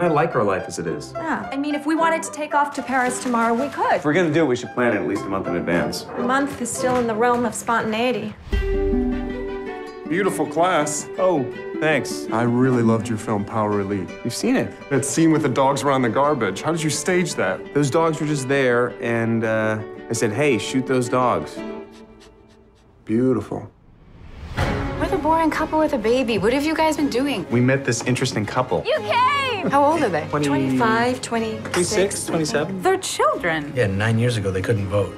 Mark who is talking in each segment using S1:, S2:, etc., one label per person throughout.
S1: I like our life as it is.
S2: Yeah. I mean, if we wanted to take off to Paris tomorrow, we could.
S1: If we're gonna do it, we should plan it at least a month in advance.
S2: A month is still in the realm of spontaneity.
S3: Beautiful class.
S1: Oh, thanks.
S3: I really loved your film, Power Elite.
S1: You've seen it.
S3: That scene with the dogs around the garbage. How did you stage that?
S1: Those dogs were just there, and uh, I said, hey, shoot those dogs.
S3: Beautiful.
S4: We're the boring couple with a baby. What have you guys been doing?
S1: We met this interesting couple.
S2: You came!
S4: How old are they?
S2: 25, 26.
S1: 26, 27?
S4: They're children.
S5: Yeah, nine years ago they couldn't vote.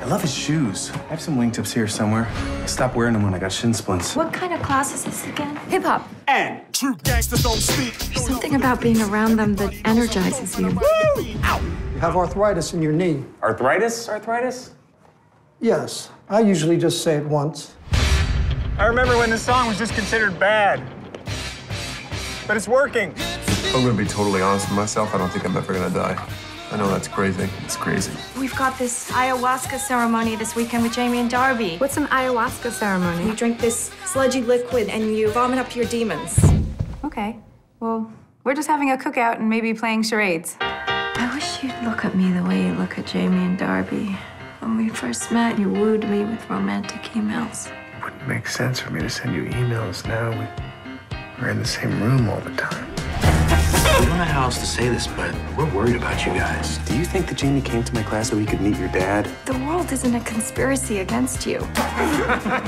S1: I love his shoes. I have some wingtips here somewhere. I stopped wearing them when I got shin splints.
S2: What kind of class is this again? Hip hop.
S6: And true gangsters don't speak.
S2: There's something about being around them that energizes you.
S7: You have arthritis in your knee.
S1: Arthritis? Arthritis?
S7: Yes. I usually just say it once.
S8: I remember when this song was just considered bad. But it's working.
S3: I'm gonna be totally honest with myself. I don't think I'm ever gonna die. I know that's crazy. It's crazy.
S2: We've got this ayahuasca ceremony this weekend with Jamie and Darby.
S4: What's an ayahuasca ceremony?
S2: You drink this sludgy liquid and you vomit up your demons.
S4: Okay. Well, we're just having a cookout and maybe playing charades.
S2: I wish you'd look at me the way you look at Jamie and Darby. When we first met, you wooed me with romantic emails.
S3: It wouldn't make sense for me to send you emails now. We, we're in the same room all the time.
S5: Else to say this, but we're worried about you guys.
S1: Do you think that Jamie came to my class so he could meet your dad?
S2: The world isn't a conspiracy against you.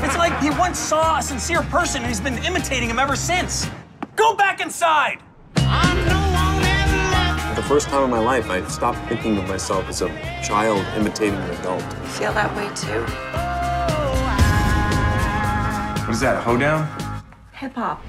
S8: It's like he once saw a sincere person and he's been imitating him ever since. Go back inside!
S1: For the first time in my life, I stopped thinking of myself as a child imitating an adult.
S2: Feel that way too?
S1: What is that, a hoedown?
S2: Hip hop.